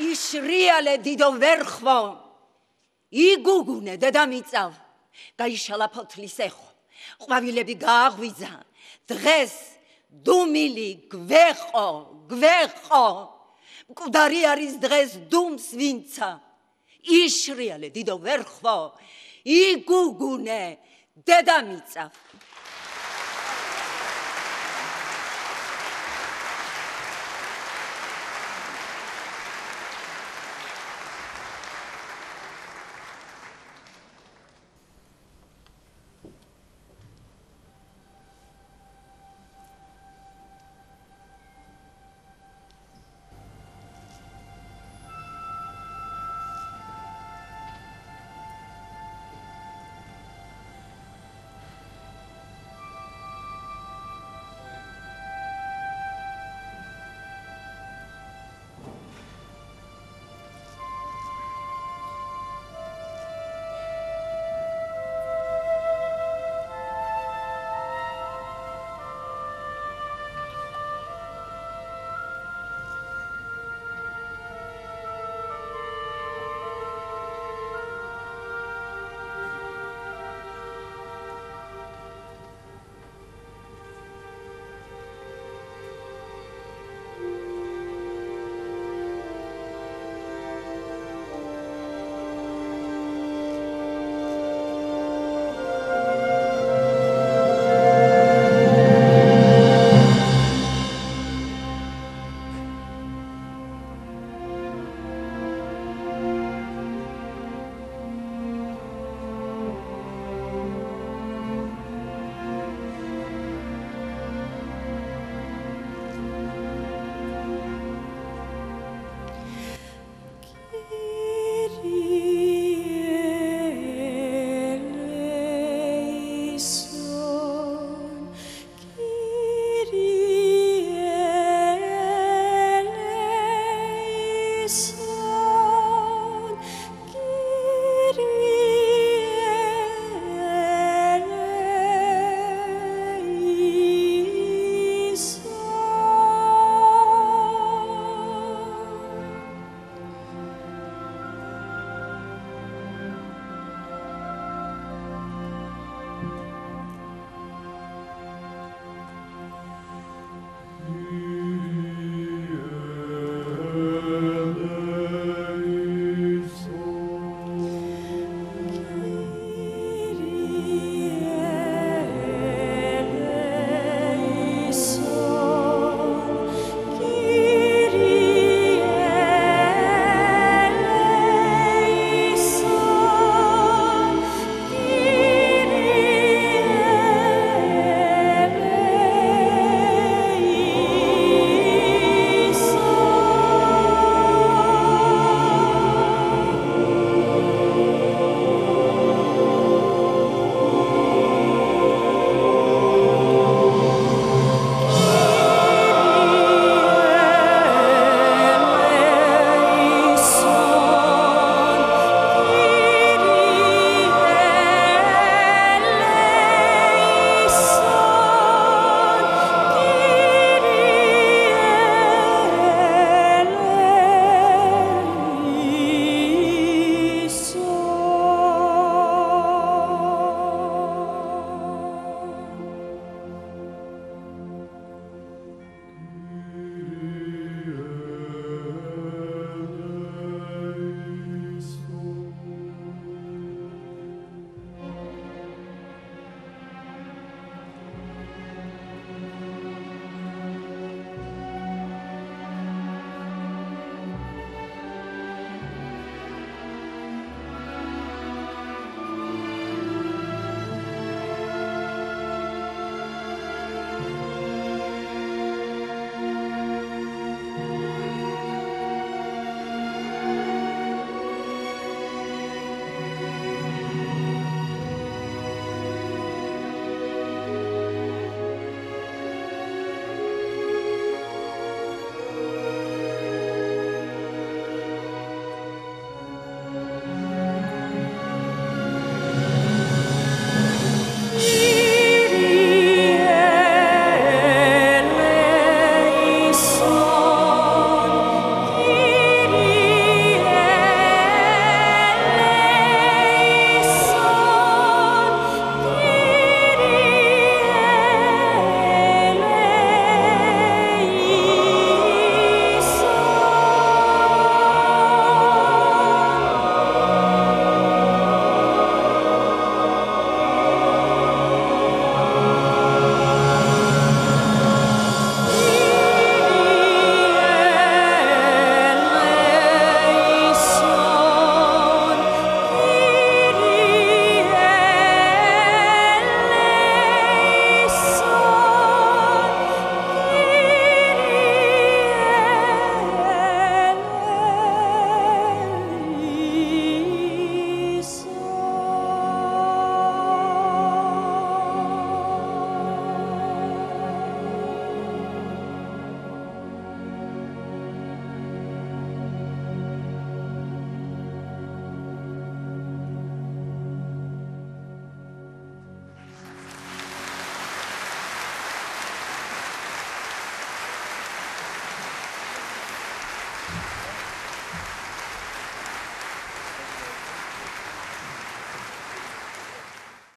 იშრიალე დიდო ვერხვო იგუგუნე დედამიწავ გაიშალა ფოთლის ეხო. ყვავილები გააღვიძა. დღეს დუმილი გვეხო გვეხო მკვდარი არის დღეს დუმს ვინცა. იშრიალე დიდო ვერხვო იგუგუნე დედამიწა